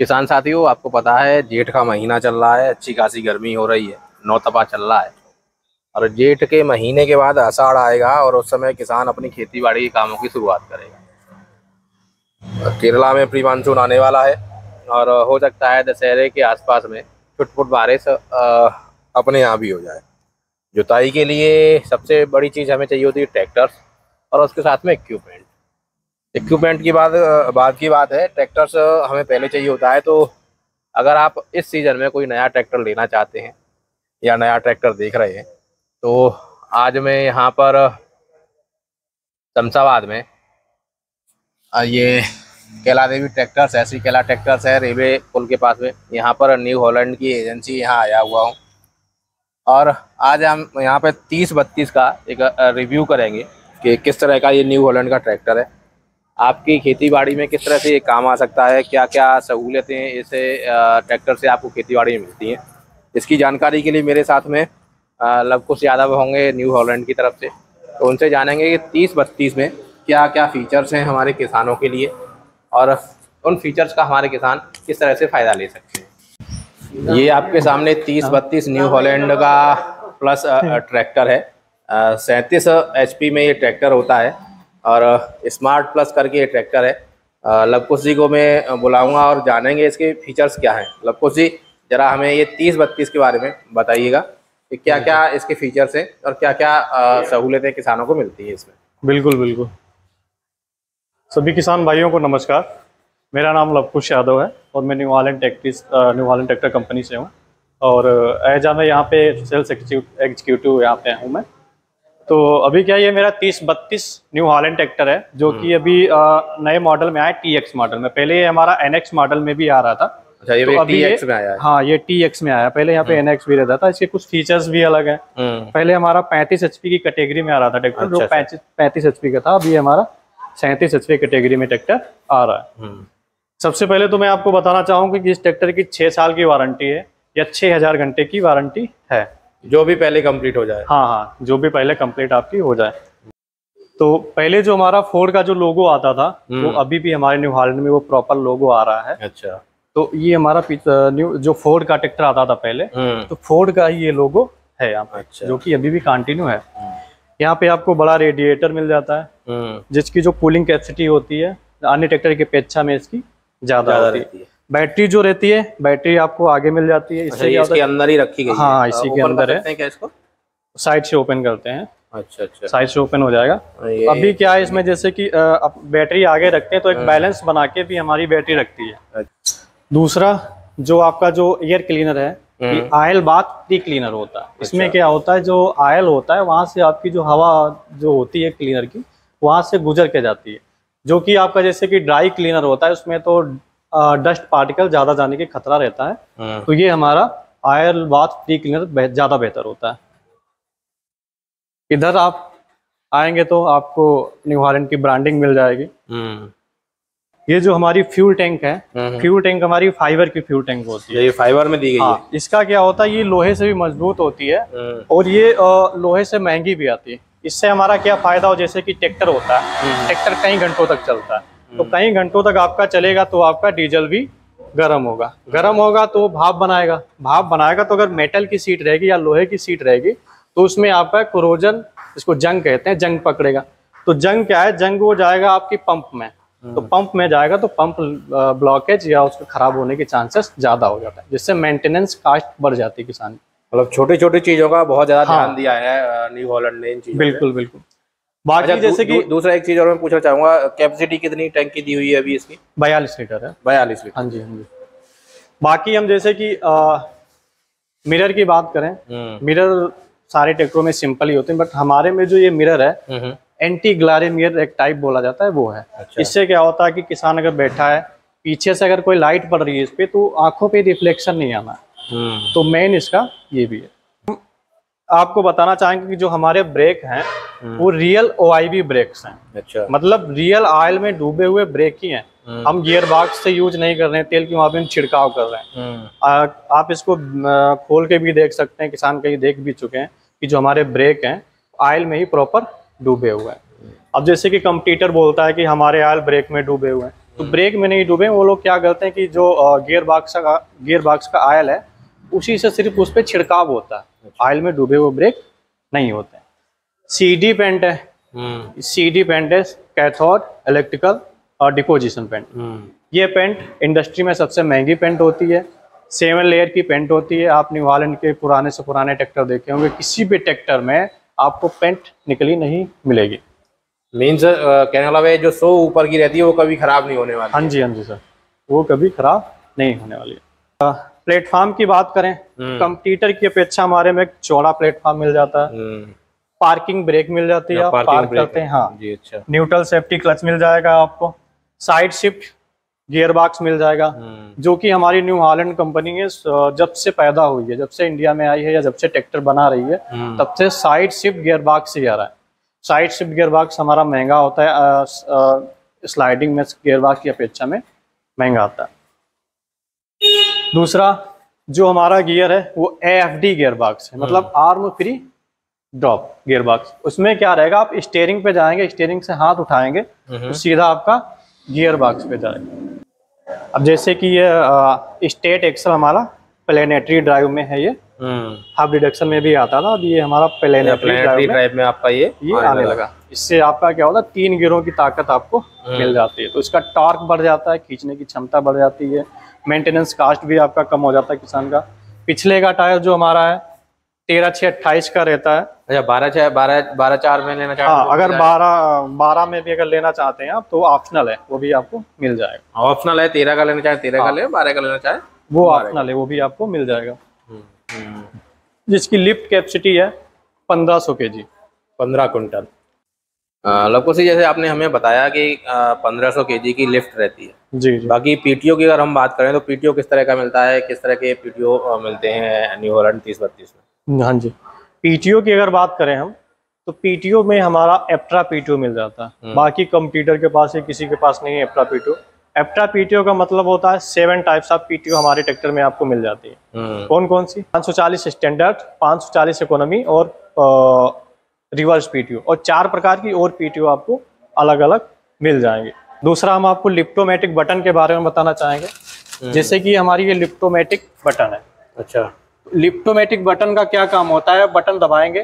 किसान साथियों, आपको पता है, जेठ का महीना चल रहा है, अच्छी खासी गर्मी हो रही है, नौतपा चल रहा है। और जेठ के महीने के बाद आषाढ़ आएगा और उस समय किसान अपनी खेती बाड़ी के कामों की शुरुआत करेगा। केरला में प्री मानसून आने वाला है और हो सकता है दशहरे के आसपास में छुटपुट बारिश अपने यहाँ भी हो जाए। जुताई के लिए सबसे बड़ी चीज़ हमें चाहिए होती है ट्रैक्टर्स और उसके साथ में इक्विपमेंट। इक्विपमेंट की बात बात की बात है, ट्रैक्टर्स हमें पहले चाहिए होता है तो अगर आप इस सीज़न में कोई नया ट्रैक्टर लेना चाहते हैं या नया ट्रैक्टर देख रहे हैं तो आज मैं यहाँ पर शमशाबाद में ये कैला देवी ट्रैक्टर्स ऐसी कैला ट्रैक्टर्स है, रेलवे पुल के पास में, यहाँ पर न्यू हॉलैंड की एजेंसी यहाँ आया हुआ हूँ। और आज हम यहाँ पे तीस बत्तीस का एक रिव्यू करेंगे कि किस तरह का ये न्यू हॉलैंड का ट्रैक्टर है। आपकी खेती बाड़ी में किस तरह से ये काम आ सकता है? क्या क्या सहूलियतें इसे ट्रैक्टर से आपको खेती बाड़ी में मिलती हैं? इसकी जानकारी के लिए मेरे साथ में लवकुश यादव होंगे न्यू हॉलैंड की तरफ़ से। तो उनसे जानेंगे कि तीस बत्तीस में क्या क्या फीचर्स हैं हमारे किसानों के लिए और उन फीचर्स का हमारे किसान किस तरह से फ़ायदा ले सकते हैं। ये आपके सामने तीस बत्तीस न्यू हॉलैंड का प्लस ट्रैक्टर है। सैंतीस एच में ये ट्रैक्टर होता है। और स्मार्ट प्लस करके ये ट्रैक्टर है। लवकुश जी को मैं बुलाऊँगा और जानेंगे इसके फीचर्स क्या हैं। लवकुश जी ज़रा हमें ये तीस बत्तीस के बारे में बताइएगा कि क्या क्या इसके फीचर्स हैं और क्या क्या सहूलियतें किसानों को मिलती है इसमें। बिल्कुल बिल्कुल। सभी किसान भाइयों को नमस्कार। मेरा नाम लवकुश यादव है और मैं New Holland tractors New Holland tractor company से हूँ। और एजा मैं यहाँ पे सेल्स एग्जीक्यूटिव यहाँ पे हूँ मैं। तो अभी क्या ये मेरा तीस बत्तीस न्यू हॉलैंड ट्रैक्टर है जो कि हम्म। अभी नए मॉडल में आया टी एक्स मॉडल में। पहले ये हमारा एन एक्स मॉडल में भी आ रहा था। अच्छा ये तो अभी में आया है। हाँ ये टी एक्स में आया। पहले यहाँ पे एन एक्स भी रहता था इसके कुछ फीचर्स भी अलग है। हम्म। पहले हमारा पैंतीस एचपी की कैटेगरी में आ रहा था ट्रैक्टर जो अच्छा, पैंतीस एचपी का था। अभी हमारा सैंतीस एचपी कैटेगरी में ट्रैक्टर आ रहा है। हम्म। सबसे पहले तो मैं आपको बताना चाहूँगी कि इस ट्रैक्टर की छह साल की वारंटी है या छह हज़ार घंटे की वारंटी है। जो भी पहले कंप्लीट हो जाए हाँ हाँ जो भी पहले कंप्लीट आपकी हो जाए तो पहले जो हमारा फोर्ड का जो लोगो आता था वो हम्म। अभी भी हमारे न्यू हॉलैंड में वो प्रॉपर लोगो आ रहा है अच्छा तो ये हमारा न्यू जो फोर्ड का ट्रैक्टर आता था पहले हम्म। तो फोर्ड का ही ये लोगो है यहाँ पे अच्छा। जो कि अभी भी कंटिन्यू है हम्म। यहाँ पे आपको बड़ा रेडिएटर मिल जाता है जिसकी जो कूलिंग कैपेसिटी होती है अन्य ट्रैक्टर की अपेक्षा में इसकी ज़्यादा होती है बैटरी जो रहती है बैटरी आपको आगे मिल जाती है इससे अच्छा, इसके अंदर ही रखी गई हाँ। इसी के अंदर है। क्या इसको? साइड से ओपन करते हैं। अच्छा अच्छा। साइड से ओपन हो जाएगा। तो अभी क्या है इसमें जैसे कि बैटरी आगे रखते हैं तो एक बैलेंस हाँ। बना के भी हमारी बैटरी रखती है। अच्छा। दूसरा जो आपका जो एयर क्लीनर है आयल बाथ प्री क्लीनर होता है। इसमें अच्छा। क्या होता है जो आयल होता है वहाँ से आपकी जो हवा जो होती है क्लीनर की वहाँ से गुजर के जाती है। जो कि आपका जैसे कि ड्राई क्लीनर होता है उसमें तो डस्ट पार्टिकल ज़्यादा जाने की खतरा रहता है। हाँ। तो ये हमारा आयर बाथ फ्री क्लीनर ज़्यादा बेहतर होता है। इधर आप आएँगे तो आपको न्यू हॉलैंड की ब्रांडिंग मिल जाएगी। हाँ। ये जो हमारी फ्यूल टैंक है फ्यूल हाँ, टैंक हमारी फाइबर की फ्यूल टैंक होती है। ये फाइबर में दी गई है इसका क्या होता है ये लोहे से भी मज़बूत होती है और ये लोहे से महँगी भी आती है। इससे हमारा क्या फ़ायदा हो जैसे कि ट्रैक्टर होता है। ट्रैक्टर कई घंटों तक चलता है। तो हम्म। कई घंटों तक आपका चलेगा तो आपका डीजल भी गर्म होगा। गर्म होगा तो भाप बनाएगा। भाप बनाएगा तो अगर मेटल की सीट रहेगी या लोहे की सीट रहेगी तो उसमें आपका क्रोजन इसको जंग कहते हैं जंग पकड़ेगा। तो जंग क्या है? जंग वो जाएगा आपकी पंप में। तो पंप हम्म। में जाएगा तो पंप ब्लॉकेज या उसके खराब होने के चांसेस ज़्यादा हो जाता है जिससे मेंटेनेंस कास्ट बढ़ जाती है किसान। मतलब छोटी छोटी चीज़ों का बहुत ज़्यादा हाँ, ध्यान दिया है न्यू हॉलैंड ने इन चीज़ों बिल्कुल बिल्कुल। बाकी अच्छा, जैसे कि दूसरा एक चीज़ और मैं पूछना चाहूँगा कैपेसिटी कितनी टैंक की दी हुई है अभी इसकी? बयालीस लीटर है। बयालीस लीटर। हाँ जी हाँ जी। बाकी हम जैसे कि मिरर की बात करें मिरर हम्म। सारे ट्रैक्टरों में सिंपल ही होते हैं बट हमारे में जो ये मिरर है एंटी ग्लारे मिरर एक टाइप बोला जाता है वो है। अच्छा। इससे क्या होता है कि किसान अगर बैठा है पीछे से अगर कोई लाइट पड़ रही है इस पे तो आँखों पे रिफ्लेक्शन नहीं आना। हम्म। तो मेन इसका ये भी है। आपको बताना चाहेंगे कि जो हमारे ब्रेक हैं हम्म। वो रियल ओ ब्रेक्स हैं। अच्छा। मतलब रियल ऑयल में डूबे हुए ब्रेक ही हैं। हम्म। हम गियर बॉक्स से यूज़ नहीं कर रहे हैं तेल की वहाँ पे हम छिड़काव कर रहे हैं। हम्म। आ, आप इसको खोल के भी देख सकते हैं किसान कहीं देख भी चुके हैं कि जो हमारे ब्रेक हैं ऑयल में ही प्रॉपर डूबे हुए हैं। अब जैसे कि कंप्यूटर बोलता है कि हमारे ऑयल ब्रेक में डूबे हुए हैं। तो ब्रेक में नहीं डूबे वो लोग क्या करते हैं कि जो गियर बॉक्स का गियर बॉक्स का आयल है उसी से सिर्फ़ उस पर छिड़काव होता है। आयल में डूबे वो ब्रेक नहीं होते हैं। सी डी पेंट है। सी डी पेंट है कैथोड इलेक्ट्रिकल और डिपोजिशन पेंट। ये पेंट इंडस्ट्री में सबसे महँगी पेंट होती है। सेवन लेयर की पेंट होती है। आप न्यू हॉलैंड के पुराने से पुराने ट्रैक्टर देखे होंगे। किसी भी ट्रैक्टर में आपको पेंट निकली नहीं मिलेगी। मीन्स कहने वाला जो सो ऊपर की रहती है वो कभी खराब नहीं होने वाली हाँ। जी हाँ जी सर। वो कभी खराब नहीं होने वाली है। प्लेटफॉर्म की बात करें कंप्यूटर की अपेक्षा हमारे में चौड़ा प्लेटफॉर्म मिल जाता है। पार्किंग ब्रेक मिल जाती है पार्क करते हैं हाँ। जी अच्छा। न्यूट्रल सेफ्टी क्लच मिल जाएगा आपको साइड शिफ्ट गियर बॉक्स मिल जाएगा हम्म। जो कि हमारी न्यू हॉलैंड कंपनी है जब से पैदा हुई है जब से इंडिया में आई है या जब से ट्रैक्टर बना रही है हम्म। तब से साइड शिफ्ट गियर बॉक्स ही आ रहा है। साइड शिफ्ट गियर बॉक्स हमारा महँगा होता है स्लाइडिंग में गियर बॉक्स की अपेक्षा में महँगा आता है। दूसरा जो हमारा गियर है वो A F D gear box है। मतलब arm free drop gear box उसमें क्या रहेगा आप स्टेयरिंग पे जाएँगे स्टेयरिंग से हाथ उठाएँगे तो सीधा आपका गियर बॉक्स पे जाएगा। अब जैसे कि ये स्टेट एक्सल हमारा प्लेनेटरी ड्राइव में है ये। हाफ़ डिडक्शन में भी आता था अब ये हमारा प्लेनेटरी ड्राइव, ड्राइव में आपका ये ये आने लगा। इससे आपका क्या होता है तीन गिरों की ताकत आपको हम्म। मिल जाती है। तो इसका टॉर्क बढ़ जाता है खींचने की क्षमता बढ़ जाती है मेंटेनेंस कास्ट भी आपका कम हो जाता है किसान का। पिछले का टायर जो हमारा है तेरह छः अट्ठाईस का रहता है। अच्छा बारह छः बारह बारह चार में लेना चाहते हाँ अगर बारह बारह में भी अगर लेना चाहते हैं आप तो ऑप्शनल है वो भी आपको मिल जाएगा। ऑप्शनल है तेरह का लेना चाहे तेरह का हाँ। ले बारह का लेना चाहे वो ऑप्शनल है वो भी आपको मिल जाएगा। हम्म, हम्म। जिसकी लिफ्ट कैपेसिटी है पंद्रह सौ के जी पंद्रह कुंटल लगभग से जैसे आपने हमें बताया कि पंद्रह सौ के जी की लिफ्ट रहती है। जी, जी। बाकी पीटीओ की अगर हम बात करें तो पीटीओ किस तरह का मिलता है किस तरह के पीटीओ मिलते हैं न्यू हॉलैंड तीस बत्तीस में? हाँ जी। पीटीओ की अगर बात करें हम तो पीटीओ में हमारा एप्ट्रा पीटीओ मिल जाता है। हम्म। बाकी कंप्यूटर के पास है किसी के पास नहीं है एप्ट्रा पीटीओ। एप्ट्रा पीटीओ का मतलब होता है सेवन टाइप्स ऑफ़ पीटीओ हमारे ट्रैक्टर में आपको मिल जाती है। हम्म। कौन कौन सी 540 स्टैंडर्ड 540 इकोनॉमी और रिवर्स पीटीओ और चार प्रकार की और पीटीओ आपको अलग अलग मिल जाएँगे। दूसरा हम आपको लिप्टोमेटिक बटन के बारे में बताना चाहेंगे। हम्म। जैसे कि हमारी ये लिप्टोमेटिक बटन है। अच्छा। लिप्टोमेटिक बटन का क्या काम होता है? बटन दबाएँगे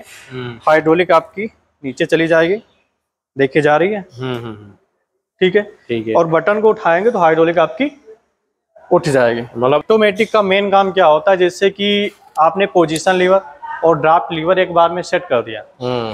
हाइड्रोलिक हम्म। आपकी नीचे चली जाएगी। देखे जा रही है? हम्म, ठीक है? ठीक है। और बटन को उठाएँगे तो हाइड्रोलिक आपकी उठ जाएगी। मतलब ऑटोमेटिक का मेन काम क्या होता है? जैसे कि आपने पोजीशन लीवर और ड्राफ्ट लीवर एक बार में सेट कर दिया।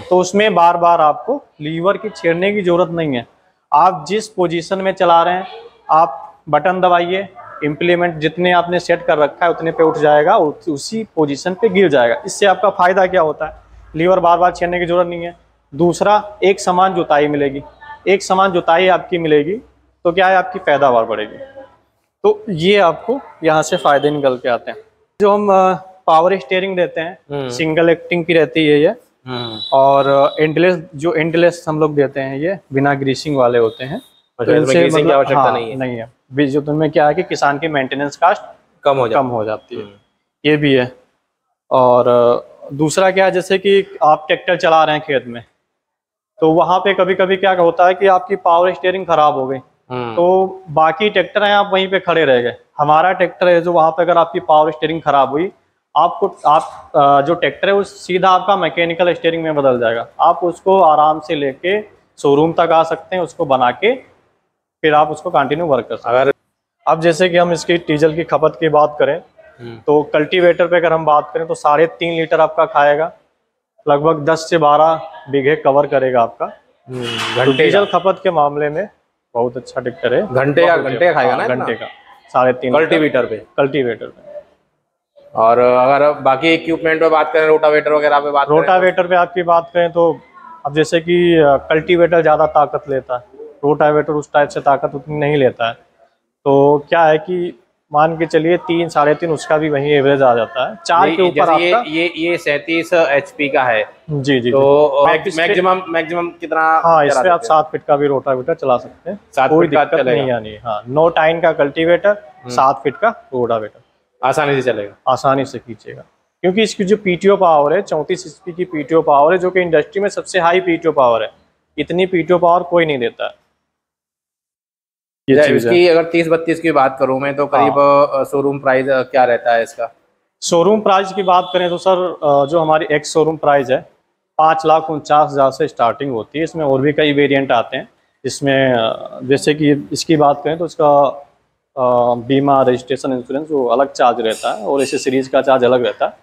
तो उसमें बार बार आपको लीवर की छेड़ने की ज़रूरत नहीं है। आप जिस पोजीशन में चला रहे हैं आप बटन दबाइए इम्प्लीमेंट जितने आपने सेट कर रखा है उतने पे उठ जाएगा उसी पोजीशन पे गिर जाएगा। इससे आपका फ़ायदा क्या होता है? लीवर बार बार छेड़ने की ज़रूरत नहीं है। दूसरा एक समान जुताई मिलेगी। एक समान जुताई आपकी मिलेगी तो क्या है? आपकी पैदावार बढ़ेगी। तो ये आपको यहाँ से फ़ायदे निकल के आते हैं। जो हम पावर स्टेयरिंग देते हैं। सिंगल हम्म। एक्टिंग की रहती है ये। हम्म। और एंडलेस जो एंडलेस हम लोग देते हैं ये बिना ग्रीसिंग वाले होते हैं। अच्छा, तो इनसे मतलब, आवश्यकता हाँ, नहीं है। नहीं है। विद्युत में क्या है कि किसान की मेंटेनेंस कास्ट कम हो कम हो। जाती है। हम्म। ये भी है। और दूसरा क्या है जैसे कि आप ट्रैक्टर चला रहे हैं खेत में तो वहाँ पे कभी कभी क्या होता है कि आपकी पावर स्टेयरिंग खराब हो गई। तो बाकी ट्रैक्टर हैं आप वहीं पे खड़े रह गए। हमारा ट्रैक्टर है जो वहाँ पे अगर आपकी पावर स्टेयरिंग खराब हुई आपको आप जो ट्रैक्टर है वो सीधा आपका मैकेनिकल स्टेयरिंग में बदल जाएगा। आप उसको आराम से लेके शोरूम तक आ सकते हैं उसको बना के फिर आप उसको कंटिन्यू वर्क कर सकते हैं। अगर अब जैसे कि हम इसकी डीजल की खपत की बात करें हम्म। तो कल्टीवेटर पे अगर हम बात करें तो साढ़े तीन लीटर आपका खाएगा। लगभग दस से बारह बीघे कवर करेगा आपका। हम्म, तो डीजल खपत के मामले में बहुत अच्छा ट्रैक्टर है। घंटे का घंटे खाएगा ना हाँ, घंटे का। साढ़े तीन कल्टीवेटर पे? कल्टीवेटर पे। और अगर बाकी इक्विपमेंट पे बात करें रोटावेटर वगैरह पे बात रोटावेटर पे आपकी बात करें तो अब जैसे कि कल्टीवेटर ज़्यादा ताकत लेता है। रोटावेटर उस टाइप से ताकत उतनी नहीं लेता है। तो क्या है कि मान के चलिए तीन साढ़े तीन उसका भी वही एवरेज आ जाता है। चार के ऊपर ये ये ये सैतीस एचपी का है। जी जी तो मैक्सिमम मैक्सिमम कितना हाँ इस पे आप सात फीट का भी रोटावेटर चला सकते हैं। कोई दिक्कत नहीं आनी। हाँ नो टाइन का कल्टीवेटर हम्म। सात फीट का रोटावेटर आसानी से चलेगा। आसानी से खींचेगा। क्योंकि इसकी जो पीटीओ पावर है चौंतीस एचपी की पीटीओ पावर है जो कि इंडस्ट्री में सबसे हाई पीटीओ पावर है। इतनी पीटीओ पावर कोई नहीं देता। है है इसकी अगर तीस बत्तीस की बात करूँ मैं तो करीब शोरूम प्राइस क्या रहता है इसका? शोरूम प्राइस की बात करें तो सर जो हमारी एक्स शोरूम प्राइस है पाँच लाख उनचास हज़ार से स्टार्टिंग होती है। इसमें और भी कई वेरिएंट आते हैं। इसमें जैसे कि इसकी बात करें तो इसका बीमा रजिस्ट्रेशन इंश्योरेंस वो अलग चार्ज रहता है और इसे सीरीज़ का चार्ज अलग रहता है।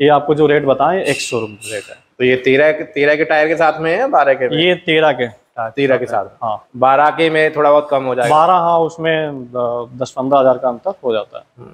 ये आपको जो रेट बताएँ सौ रुपये रेट है। तो ये तेरह तेरह के टायर के साथ में है बारह के में? ये तेरह के तेरह के साथ हाँ। बारह के में थोड़ा बहुत कम हो जाएगा। बारह हाँ उसमें दस पंद्रह हज़ार का अंतर हो जाता है।